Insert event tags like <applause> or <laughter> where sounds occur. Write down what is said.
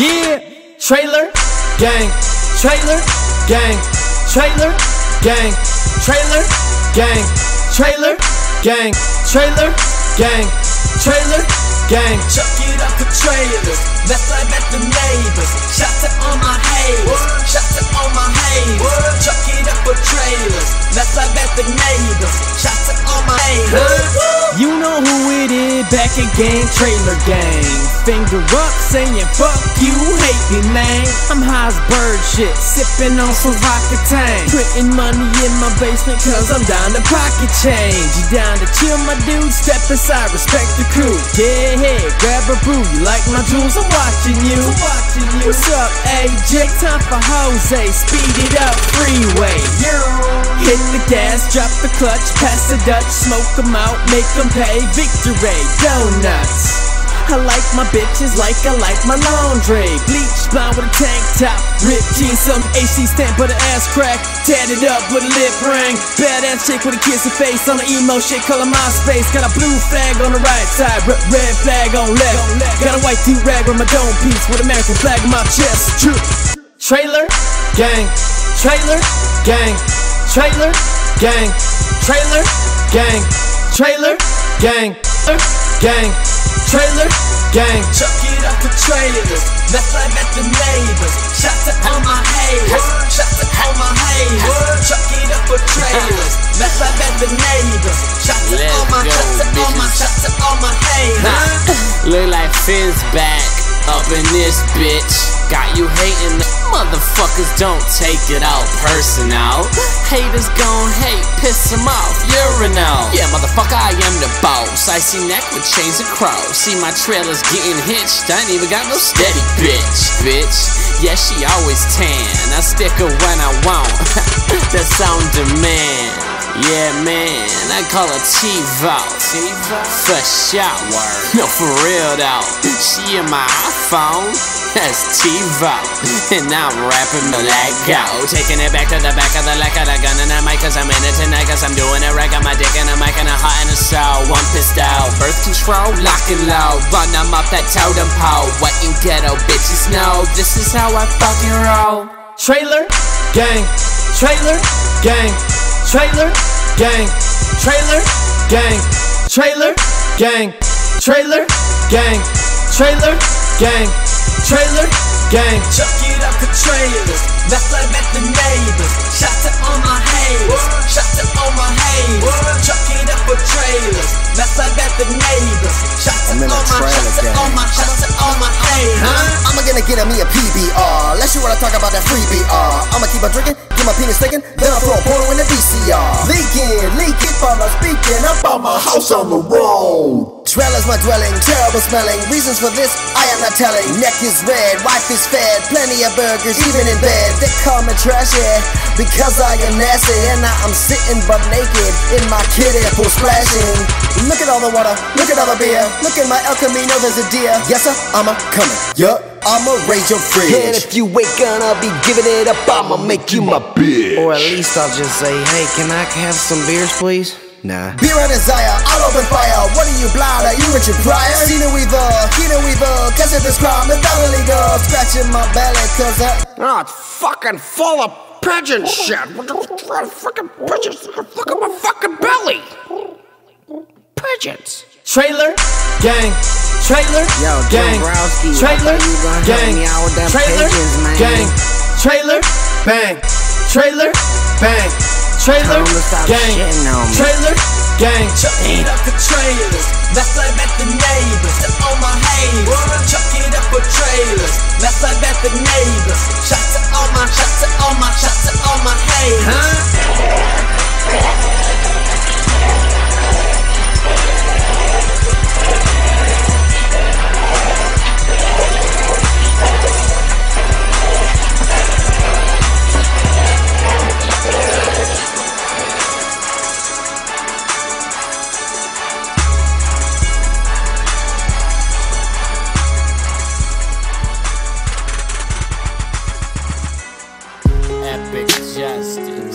trailer, gang, trailer, gang, trailer, gang, trailer, gang, trailer, gang, trailer, gang, trailer, gang. Chuck it up for trailers, let's live at the neighbors. Shout to all my haters, shout to all my haters. Chuck it up for trailers, let's live at the neighbors. Back again, trailer gang. Finger up, saying fuck you, hate me, man. I'm high as bird shit, sipping on some vodka tang. Printing money in my basement, cause I'm down to pocket change. You down to chill, my dude? Step aside, respect the crew. Yeah, ahead, grab a brew. You like my jewels? I'm watching you. What's up, AJ? Time for Jose, speed it up, freeway. Hit the gas, drop the clutch, pass the Dutch, smoke 'em out, make 'em pay. Victory, donuts. I like my bitches like I like my laundry. Bleach blonde with a tank top, ripped jeans, some AC stamp but an ass crack. Tatted up with a lip ring. Badass chick with a kissing face on the emo shit, color MySpace. Got a blue flag on the right side, red, red flag on left. Got a white do rag on my dome piece with American flag on my chest. True. Trailer, gang, trailer, gang, trailer, gang, trailer, gang, trailer, gang, gang, trailer, gang. Chuck it up for trailers, let's live at the neighbors. Shout to all my haters, shout to all my haters. Chuck it up for trailers, let's live at the neighbors. Shout to all my, Let's shout to all my, bitches. shout to all my haters. Look like Finn's back up in this bitch. Got you hating, motherfuckers don't take it out personal. Haters gon' hate, piss 'em off, urinal. Yeah, motherfucker, I am the boss. I see neck with chains across. See my trailers getting hitched. I ain't even got no steady bitch, bitch. Yeah, she always tan. I stick her when I want. <laughs> That's on demand. Yeah, man, I call her T-Vault. For sure. No, for real though. She in my iPhone. <laughs> That's T-Vault. <laughs> And I'm rapping the let go. Taking it back to the back of the leg of the gun and the mic, cause I'm in it tonight, cause I'm doing it right. Got my dick in the mic and a heart in the soul. One pissed out. Birth control, lock and low. Run them up that totem pole. What in ghetto bitches know? This is how I fucking roll. Trailer, gang, trailer, gang, trailer, gang, trailer, gang, trailer, gang, trailer, gang, trailer, gang, trailer, gang. Chuck it up for trailers, let's live at the neighbors. Shout to all my haters, shout to all my haters. Chuck it up for trailers, let's live at the neighbors. Shout to I'm in a all my, shout trailer to all gang. my, shout to all my haters. I'ma gonna get me a PBR. Let's see what I talk about that free BR. I'ma keep on drinking, get my penis sticking, then I'll throw a portal in the VCR. Leaking, leaking from my speaking about my house on the road. Trailers my dwelling, terrible smelling. Reasons for this, I am not telling. Neck is red, wife is fed, plenty of burgers, even in bed. They call me trashy because I am nasty, and now I'm sitting butt naked in my kiddie pool splashing. Look at all the water, look at all the beer, look at my El Camino, there's a deer. Yes sir, I'ma coming. Yup, I'ma raise your fridge. And if you ain't gonna be giving it up, I'ma make you my bitch. Or at least I'll just say, hey, can I have some beers, please? Nah. Beer and desire, I'll open fire. What are you blind? Are you Richard Pryor? Cena Weaver, Keena Weaver, catch this crime, the dollar leaguer. Scratching my belly, cause I. Oh, it's fucking full of pigeon shit. What the what the fucking pigeons? Look at my fucking belly. Pigeons. Trailer, gang, trailer, Yo, gang, Dombrowski, trailer, you was gonna gang, me out with them trailer, pigeons, gang, trailer, bang, trailer, bang, trailer, Tell 'em to stop gang, shitting on me. trailer, gang. Chuck it up for trailers, let's live at the neighbors. To all my haters, chuck it up for trailers, let's live at the neighbors. epic justice.